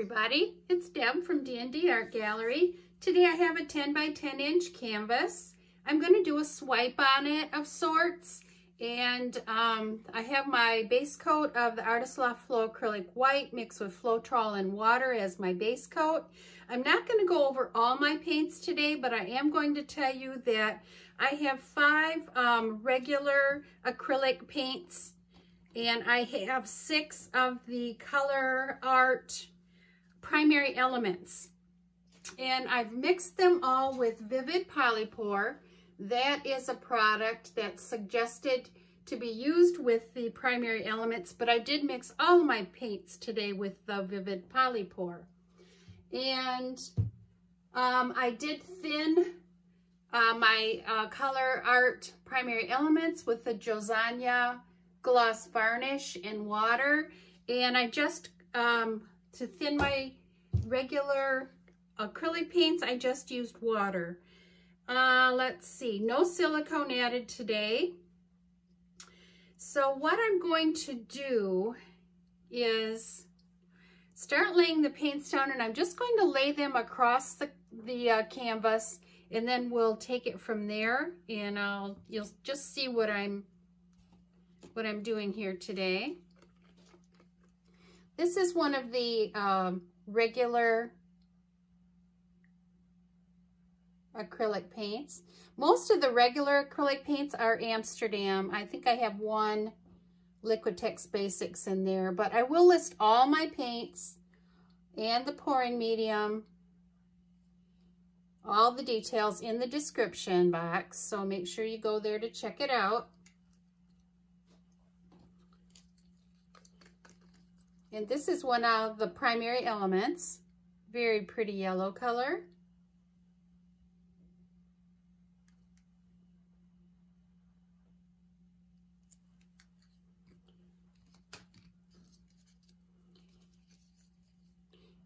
everybody, it's Deb from D&D Art Gallery. Today I have a 10 by 10 inch canvas. I'm going to do a swipe on it of sorts and um, I have my base coat of the Artist Loft Flow Acrylic White mixed with Floetrol and water as my base coat. I'm not going to go over all my paints today, but I am going to tell you that I have five um, regular acrylic paints and I have six of the Colourarte primary elements. And I've mixed them all with Vivid PolyPour. That is a product that's suggested to be used with the primary elements, but I did mix all my paints today with the Vivid PolyPour. And um, I did thin uh, my uh, Colourarte primary elements with the Josonja gloss varnish and water. And I just, um, to thin my regular acrylic paints, I just used water. Uh, let's see, no silicone added today. So what I'm going to do is start laying the paints down and I'm just going to lay them across the, the uh, canvas and then we'll take it from there and I'll, you'll just see what I'm what I'm doing here today. This is one of the um, regular acrylic paints. Most of the regular acrylic paints are Amsterdam. I think I have one Liquitex Basics in there, but I will list all my paints and the pouring medium, all the details in the description box, so make sure you go there to check it out. And this is one of the primary elements. Very pretty yellow color.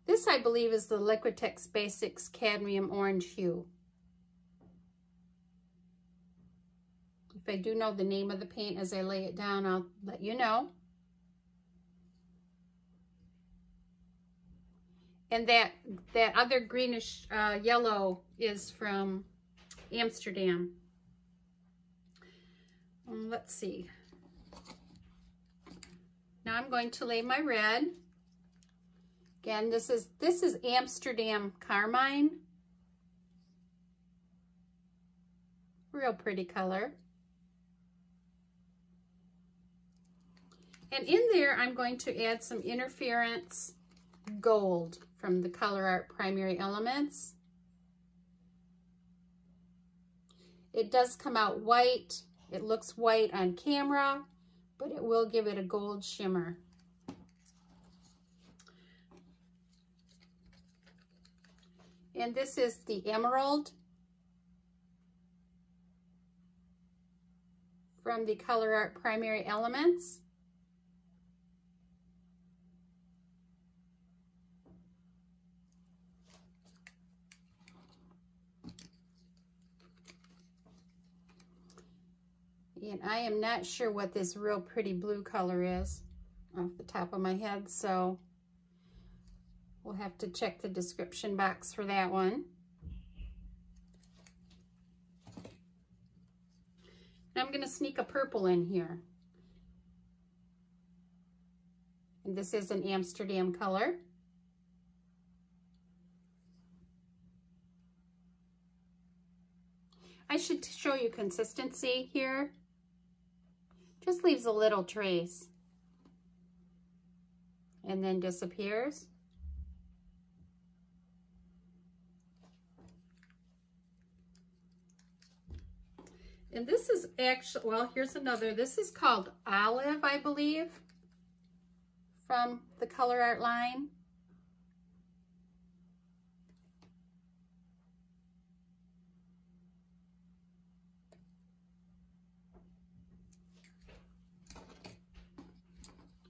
This, I believe, is the Liquitex Basics Cadmium Orange Hue. If I do know the name of the paint as I lay it down, I'll let you know. And that, that other greenish uh, yellow is from Amsterdam. Um, let's see. Now I'm going to lay my red. Again, this is this is Amsterdam Carmine. Real pretty color. And in there, I'm going to add some interference gold from the Colourarte Primary Elements. It does come out white. It looks white on camera, but it will give it a gold shimmer. And this is the Emerald from the Colourarte Primary Elements. And I am not sure what this real pretty blue color is off the top of my head, so we'll have to check the description box for that one. And I'm going to sneak a purple in here. And this is an Amsterdam color. I should show you consistency here. Just leaves a little trace and then disappears. And this is actually, well, here's another. This is called Olive, I believe, from the Colourarte line.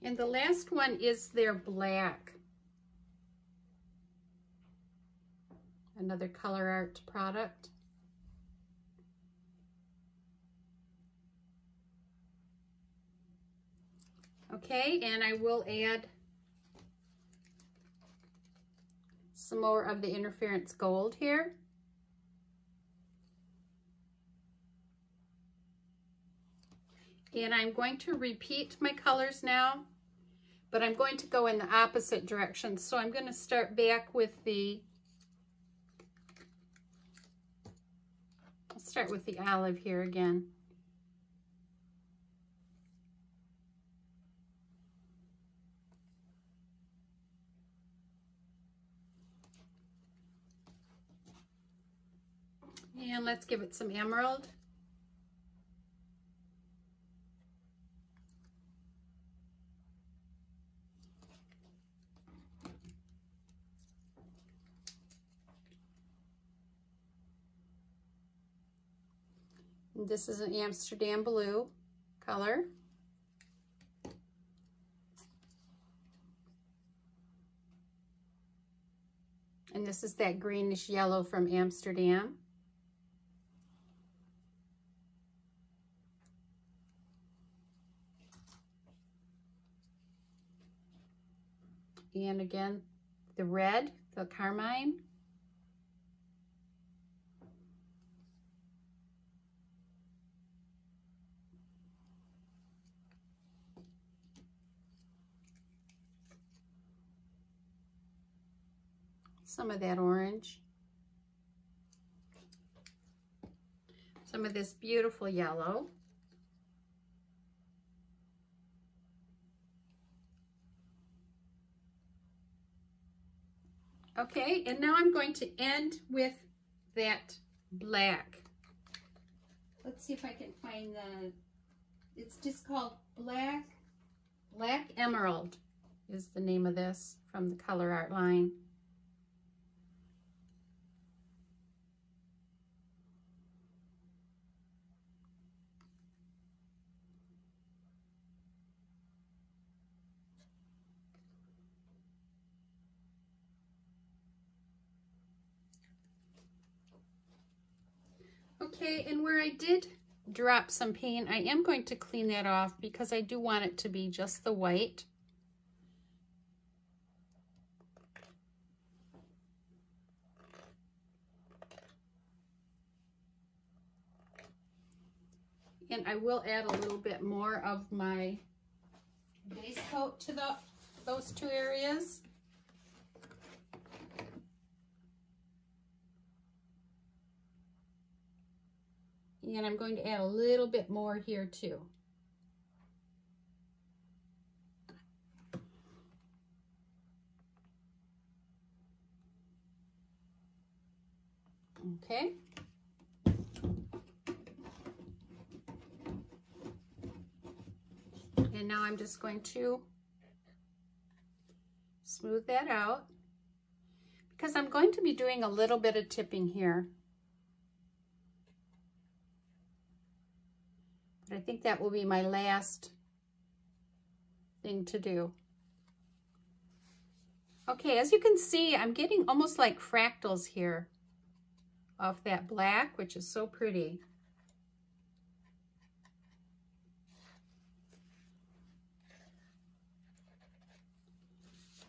And the last one is their black. Another Colourarte product. Okay, and I will add some more of the interference gold here. And I'm going to repeat my colors now, but I'm going to go in the opposite direction. So I'm going to start back with the, I'll start with the olive here again. And let's give it some emerald. This is an Amsterdam blue color. And this is that greenish yellow from Amsterdam. And again, the red, the carmine. Some of that orange. Some of this beautiful yellow. Okay, and now I'm going to end with that black. Let's see if I can find the, it's just called Black, Black Emerald is the name of this from the Colourarte line. And where I did drop some paint, I am going to clean that off because I do want it to be just the white. And I will add a little bit more of my base coat to the, those two areas. And I'm going to add a little bit more here too. Okay. And now I'm just going to smooth that out because I'm going to be doing a little bit of tipping here. I think that will be my last thing to do. Okay, as you can see, I'm getting almost like fractals here off that black, which is so pretty.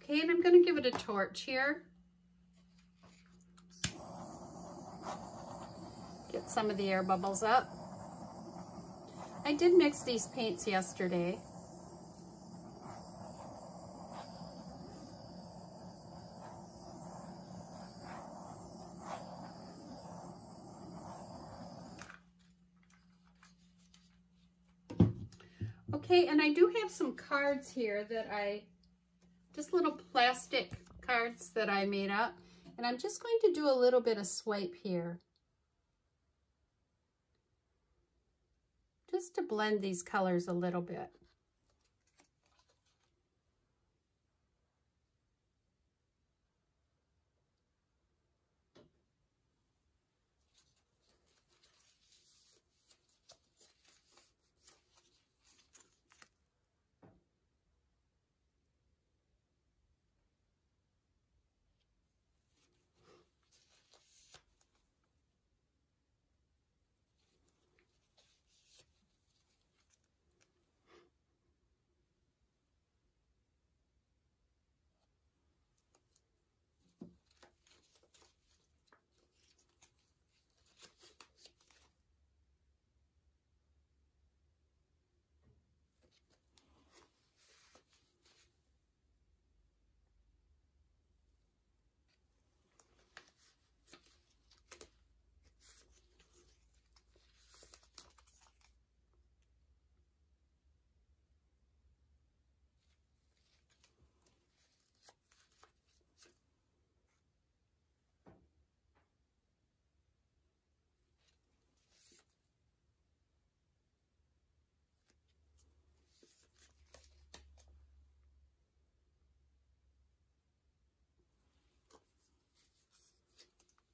Okay, and I'm going to give it a torch here. Get some of the air bubbles up. I did mix these paints yesterday. Okay, and I do have some cards here that I, just little plastic cards that I made up. And I'm just going to do a little bit of swipe here. Just to blend these colors a little bit.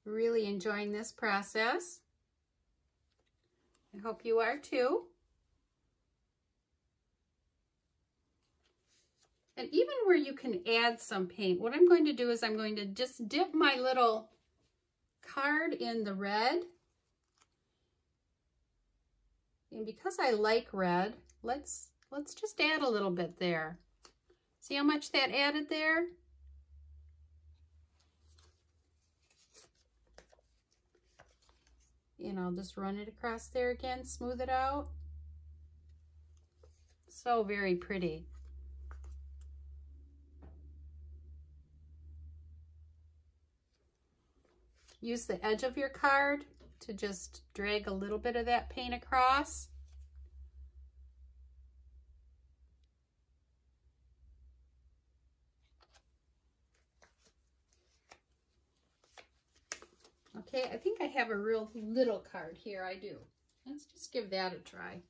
Really enjoying this process. I hope you are too. And even where you can add some paint, what I'm going to do is I'm going to just dip my little card in the red. And because I like red, let's let's just add a little bit there. See how much that added there? And I'll just run it across there again, smooth it out. So very pretty. Use the edge of your card to just drag a little bit of that paint across. Okay, I think I have a real little card here. I do. Let's just give that a try.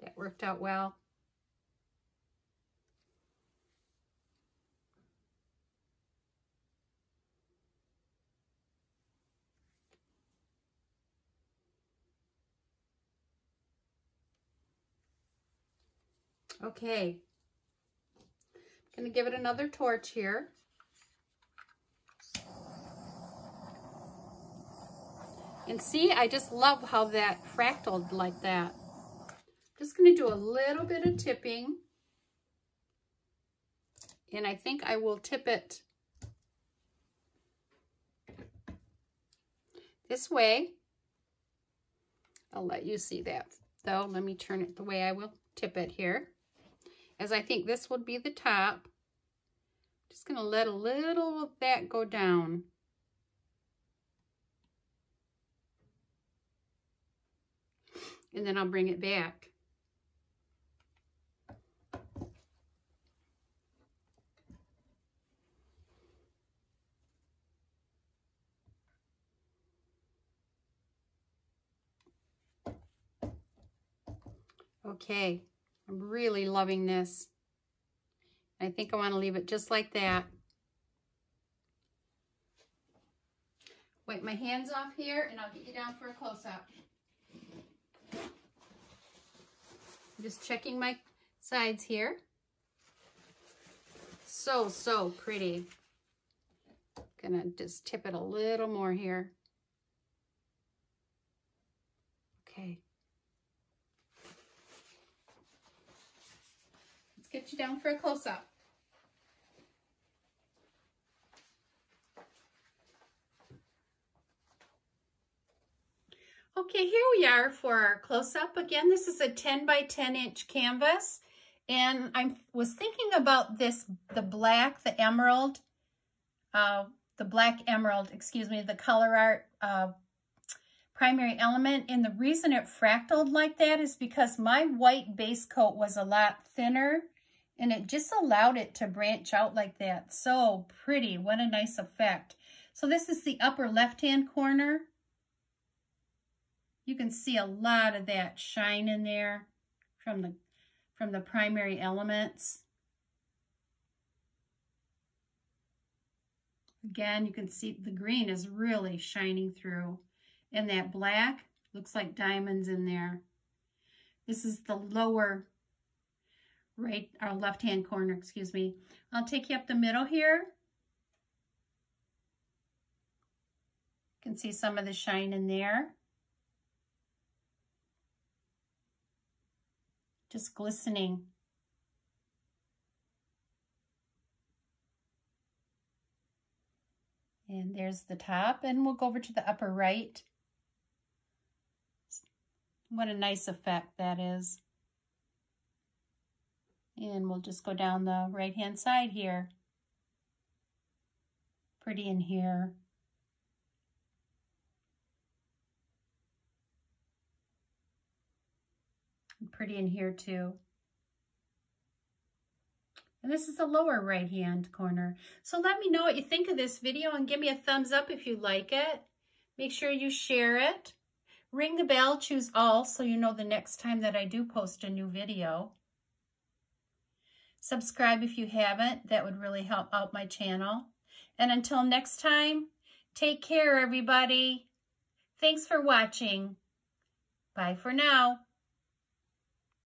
That worked out well. Okay, Gonna give it another torch here. And see, I just love how that fractaled like that. Just gonna do a little bit of tipping. And I think I will tip it this way. I'll let you see that though. Let me turn it the way I will tip it here as I think this would be the top. Just going to let a little of that go down. And then I'll bring it back. Okay, I'm really loving this. I think I want to leave it just like that. Wipe my hands off here and I'll get you down for a close-up. Just checking my sides here. So, so pretty. Gonna just tip it a little more here. Okay. Get you down for a close-up. Okay, here we are for our close-up. Again, this is a 10 by 10 inch canvas. And I was thinking about this, the black, the emerald, uh, the black emerald, excuse me, the Colourarte uh, primary element. And the reason it fractaled like that is because my white base coat was a lot thinner and it just allowed it to branch out like that. So pretty. What a nice effect. So this is the upper left-hand corner. You can see a lot of that shine in there from the, from the primary elements. Again, you can see the green is really shining through. And that black looks like diamonds in there. This is the lower right, our left-hand corner, excuse me. I'll take you up the middle here. You can see some of the shine in there. Just glistening. And there's the top, and we'll go over to the upper right. What a nice effect that is. And we'll just go down the right-hand side here. Pretty in here. Pretty in here too. And this is the lower right hand corner. So let me know what you think of this video and give me a thumbs up if you like it. Make sure you share it. Ring the bell, choose all so you know the next time that I do post a new video. Subscribe if you haven't. That would really help out my channel. And until next time, take care, everybody. Thanks for watching. Bye for now.